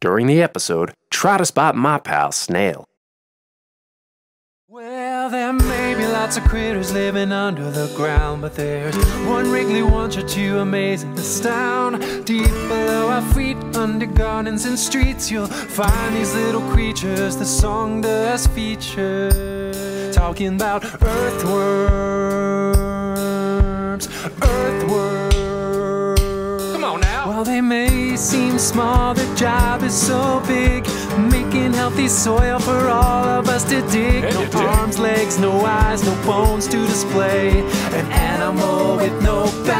During the episode, try to spot my pal Snail. Well, there may be lots of critters living under the ground, but there's one wriggly one shot too amazing astound. Deep below our feet, under gardens and streets, you'll find these little creatures the song does feature. Talking about earthworms, earthworms. Come on now. While they may seem small, their job is so big, making healthy soil for all of us to dig. No arms, legs, no eyes, no bones to display. An animal with no backbone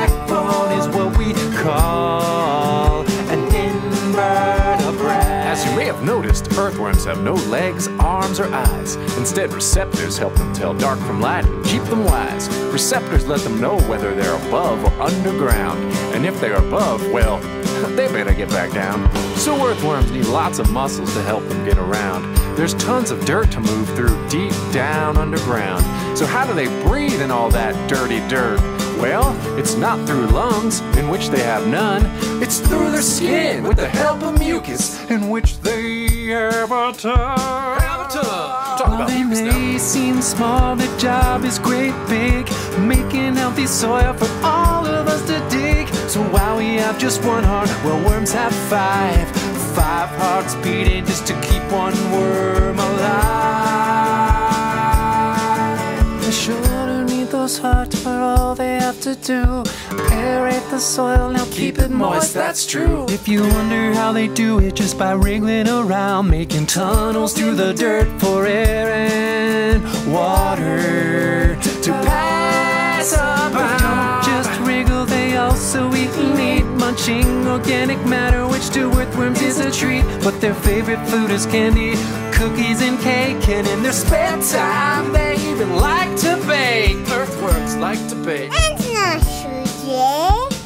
have no legs, arms, or eyes. Instead, receptors help them tell dark from light and keep them wise. Receptors let them know whether they're above or underground. And if they're above, well, they better get back down. So earthworms need lots of muscles to help them get around. There's tons of dirt to move through deep down underground. So how do they breathe in all that dirty dirt? Well, it's not through lungs, in which they have none. It's through their skin, with the help of mucus, in which they have a tongue. Have a tongue. Talk While about they may now. seem small, their job is great big, making healthy soil for all of us to dig. So while we have just one heart, well, worms have five. Five hearts beating just to keep one worm alive. They sure don't need those hearts for all they have to do. Aerate the soil, now keep it moist, that's true. If you wonder how they do it, just by wriggling around, making tunnels through the dirt for air and water to pass about. Don't just wriggle, they also eat meat, munching organic matter, which to earthworms is a treat. But their favorite food is candy, cookies, and cake. And in their spare time, they even like to bake. Earthworms like to bake. That's not true, Jay.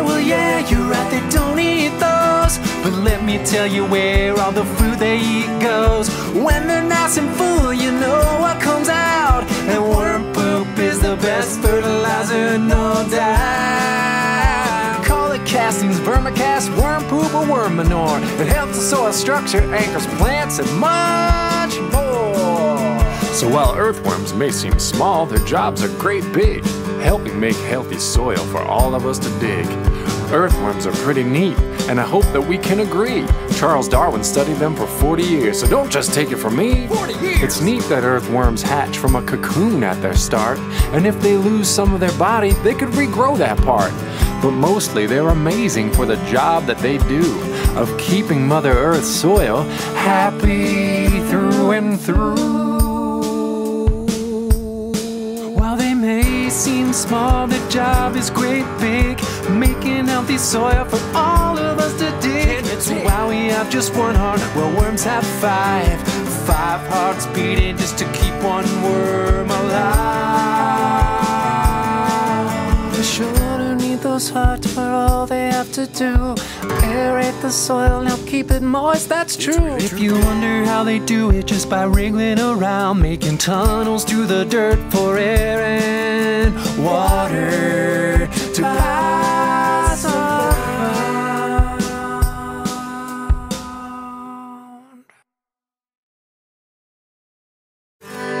Well, yeah, you're right, they don't eat those. But let me tell you where all the food they eat goes. When they're nice and full, you know what comes out. And worm poop is the best fertilizer, no doubt. Call it castings, vermicast, worm poop, or worm manure. It helps the soil structure, anchors plants, and much more. So while earthworms may seem small, their jobs are great big, helping make healthy soil for all of us to dig. Earthworms are pretty neat, and I hope that we can agree. Charles Darwin studied them for 40 years, so don't just take it from me. 40 years? It's neat that earthworms hatch from a cocoon at their start, and if they lose some of their body, they could regrow that part. But mostly, they're amazing for the job that they do of keeping Mother Earth's soil happy through and through. May seem small, the job is great big, making healthy soil for all of us to dig. So while we have just one heart, well, worms have five. Five hearts beating just to keep one worm alive. They sure need those hearts to do. Aerate the soil, now keep it moist, that's true. If you wonder how they do it, just by wriggling around, making tunnels through the dirt for air and water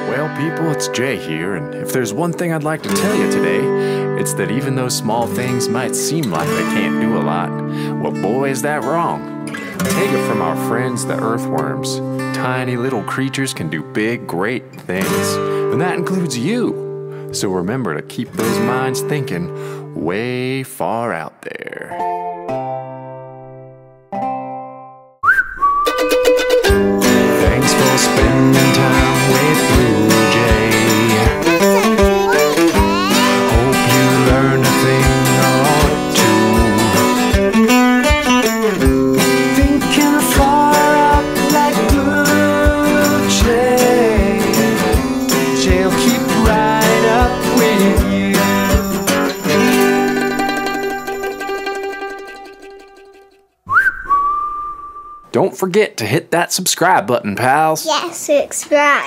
Well, people, it's Jay here, and if there's one thing I'd like to tell you today, it's that even though small things might seem like they can't do a lot, well, boy, is that wrong. Take it from our friends, the earthworms. Tiny little creatures can do big, great things, and that includes you. So remember to keep those minds thinking way far out there. Thanks for spending time with Don't forget to hit that subscribe button, pals. Yes, subscribe.